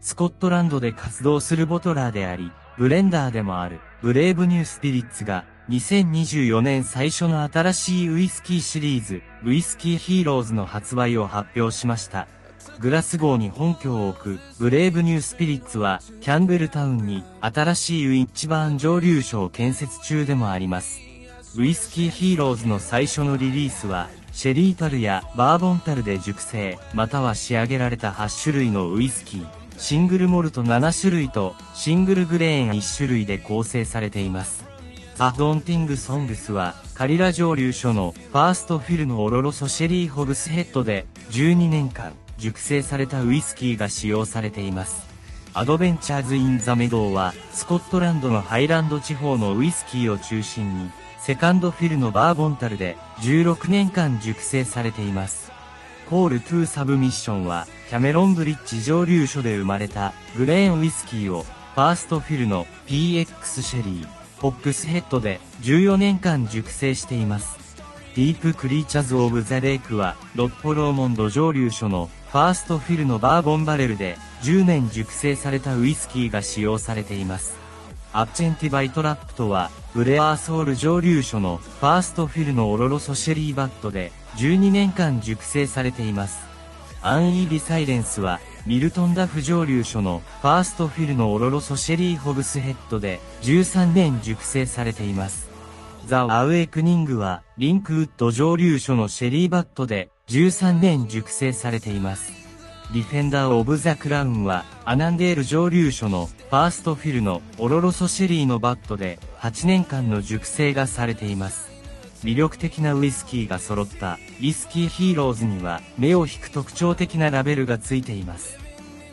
スコットランドで活動するボトラーであり、ブレンダーでもある、ブレイブニュースピリッツが、2024年最初の新しいウイスキーシリーズ、ウイスキーヒーローズの発売を発表しました。グラスゴーに本拠を置く、ブレイブニュースピリッツは、キャンベルタウンに、新しいウィッチバーン蒸留所を建設中でもあります。ウイスキーヒーローズの最初のリリースは、シェリータルやバーボンタルで熟成、または仕上げられた8種類のウイスキー、シングルモルト7種類とシングルグレーン1種類で構成されています。 The Daunting Songs は、カリラ蒸留所のファーストフィルのオロロソシェリー・ホグスヘッドで12年間、熟成されたウイスキーが使用されています。 Adventures in the Meadow は、スコットランドのハイランド地方のウイスキーを中心に、セカンドフィルのバーボン樽で16年間熟成されています。Call to Submission は、キャメロンブリッジ蒸留所で生まれたグレーンウイスキーを、ファーストフィルの PX シェリー、フォックスヘッドで14年間熟成しています。 Deep Creatures of the Lake は、ロッホローモンド蒸留所のファーストフィルのバーボンバレルで10年熟成されたウイスキーが使用されています。アッチェンティバイトラップとは、ブレアーソール蒸留所のファーストフィルのオロロソシェリーバットで12年間熟成されています。An Eerie Silence は、ミルトンダフ蒸留所のファーストフィルのオロロソシェリーホブスヘッドで13年熟成されています。 The Awakening は、リンクウッド蒸留所のシェリーバットで13年熟成されています。 Defender of the Crown は、アナンデール蒸留所のファーストフィルのオロロソシェリーのバットで8年間の熟成がされています。魅力的なウイスキーが揃ったウイスキーヒーローズには目を引く特徴的なラベルがついています。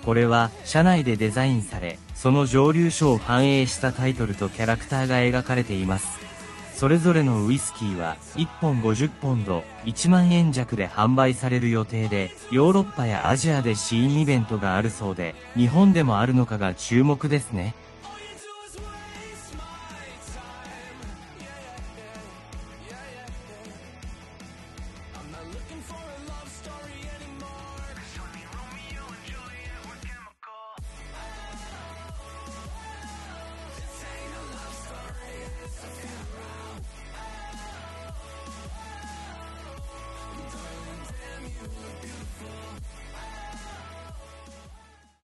これは社内でデザインされ、その蒸留所を反映したタイトルとキャラクターが描かれています。それぞれのウイスキーは1本50ポンド、1万円弱で販売される予定で、ヨーロッパやアジアで試飲イベントがあるそうで、日本でもあるのかが注目ですね。